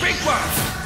big one!